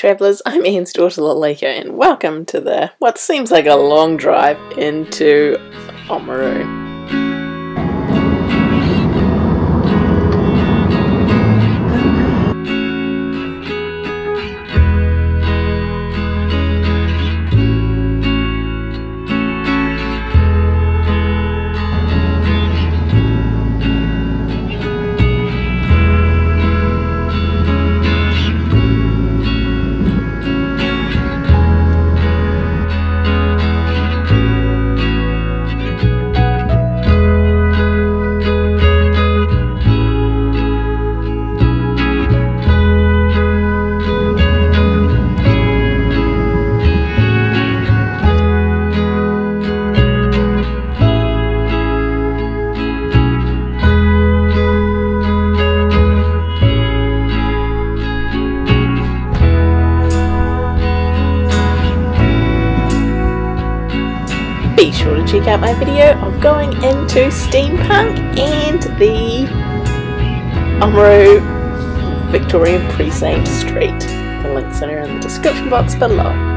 travellers, I'm Anne's daughter Lalika and welcome to the what seems like a long drive into Oamaru. Be sure to check out my video of going into steampunk and the Oamaru Victorian Precinct Street. The links are in the description box below.